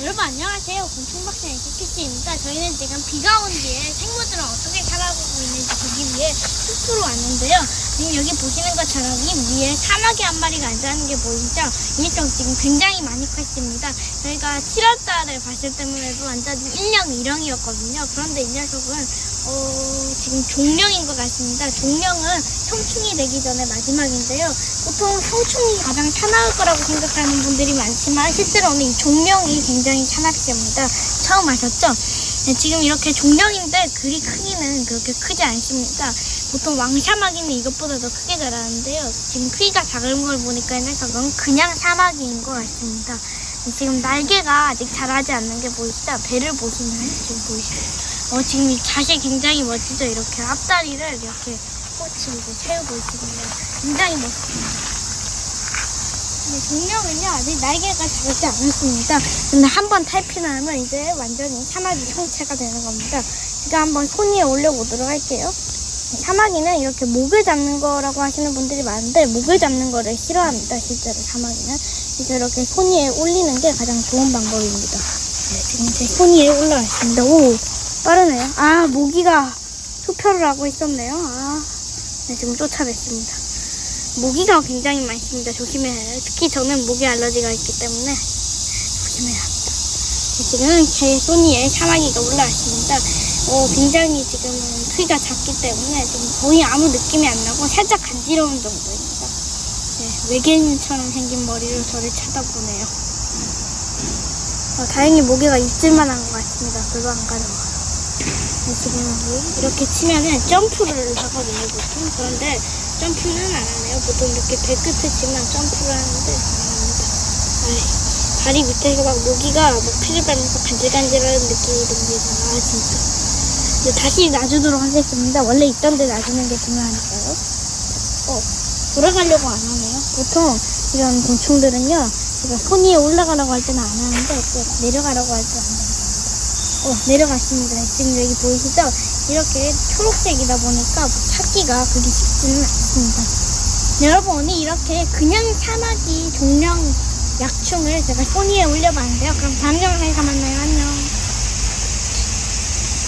여러분 안녕하세요. 곤충박사의 키키씨입니다. 저희는 지금 비가 온 뒤에 생물들은 어떻게 살아가고 있는지 보기 위해 숲으로 왔는데요. 지금 여기 보시는 것처럼 이 위에 사마귀 한 마리가 앉아있는 게 보이시죠? 이 녀석 지금 굉장히 많이 컸습니다. 저희가 7월달에 봤을 때만 해도 완전 일령 일령이었거든요. 그런데 이 녀석은 어, 지금 종령인 것 같습니다. 종령은 성충이 되기 전에 마지막인데요. 보통 성충이 가장 사나울 거라고 생각하는 분들이 많지만 실제로는 이 종령이 굉장히 사납습니다. 처음 아셨죠? 네, 지금 이렇게 종령인데 그리 크기는 그렇게 크지 않습니다. 보통 왕사마귀는 이것보다 더 크게 자라는데요. 지금 크기가 작은 걸 보니까 이 녀석은 그냥 사마귀인 것 같습니다. 지금 날개가 아직 자라지 않는 게 보이시죠? 배를 보시면 지금 보이시죠? 어, 지금 이 자세 굉장히 멋지죠? 이렇게 앞다리를 이렇게 이제 채우고 있습니다. 굉장히 멋있습니다. 근데 종령은요, 아직 날개가 자라지 않았습니다. 근데 한 번 탈피하면 이제 완전히 사마귀 형체가 되는 겁니다. 제가 한번 손 위에 올려보도록 할게요. 사마귀는 이렇게 목을 잡는 거라고 하시는 분들이 많은데 목을 잡는 거를 싫어합니다. 실제로 사마귀는 그래서 이렇게 손 위에 올리는 게 가장 좋은 방법입니다. 네, 지금 제 손 위에 올라왔습니다. 오 빠르네요. 아 모기가 투표를 하고 있었네요. 아 네, 지금 쫓아냈습니다. 모기가 굉장히 많습니다. 조심해야 해요. 특히 저는 모기 알러지가 있기 때문에 조심해야 합니다. 네, 지금 제손 위에 사마귀가 올라왔습니다. 어, 굉장히 지금은 크기가 작기 때문에 지금 거의 아무 느낌이 안 나고 살짝 간지러운 정도입니다. 네, 외계인처럼 생긴 머리로 저를 쳐다보네요. 어, 다행히 모기가 입질만 한 것 같습니다. 별로 안 가려워요. 네, 지금 이렇게 치면은 점프를 하거든요, 보통. 그런데 점프는 안 하네요. 보통 이렇게 배끝을 치면 점프를 하는데 안 합니다. 아이, 다리 밑에서 막 모기가 막 피를 밟면서 간질간질하는 느낌이 듭니다. 아, 진짜. 이제 다시 놔주도록 하겠습니다. 원래 있던 데 놔주는 게 중요하니까요. 어, 돌아가려고 안 하네요. 보통 이런 곤충들은요, 제가 손 위에 올라가라고 할 때는 안 하는데, 또 내려가라고 할 때는 안 됩니다. 어, 내려갔습니다. 지금 여기 보이시죠? 이렇게 초록색이다 보니까 찾기가 그리 쉽지는 않습니다. 네, 여러분, 오늘 이렇게 그냥 사마귀 종령 약충을 제가 손 위에 올려봤는데요. 그럼 다음 영상에서 만나요. 안녕.